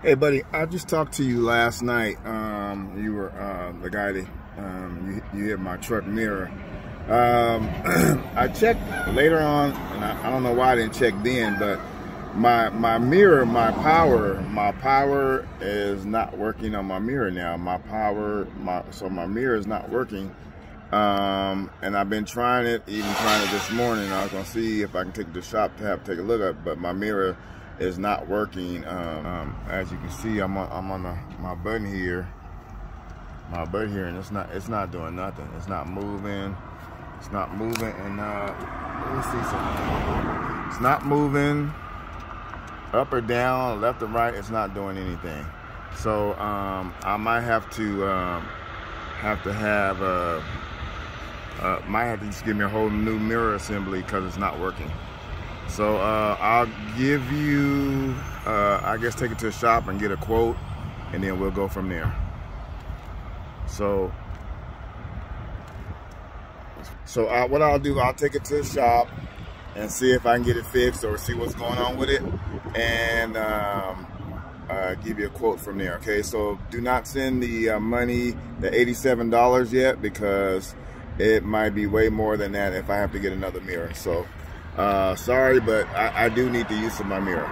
Hey, buddy, I just talked to you last night. Um, you were uh, the guy that um, you, you hit my truck mirror. Um, I checked later on, and I, I, don't know why I didn't check then, but my my mirror, my power, my power is not working on my mirror now. My power, my so my mirror is not working. Um, and I've been trying it, even trying it this morning. I was gonna see if I can take it to the shop to have take a look at, but my mirror is not working. Um, um, as you can see, I'm on, I'm on the, my button here, my button here, and it's not it's not doing nothing. It's not moving. It's not moving, and uh, let me see something. It's not moving up or down, left or right. It's not doing anything. So um, I might have to um, have to have. Uh, uh, might have to just give me a whole new mirror assembly because it's not working. So uh, I'll give you, uh, I guess take it to a shop and get a quote and then we'll go from there. So, so uh, what I'll do, I'll take it to the shop and see if I can get it fixed or see what's going on with it and um, uh, give you a quote from there. Okay, so do not send the uh, money, the $87 yet because it might be way more than that if I have to get another mirror. So uh, sorry, but I, I do need the use of my mirror.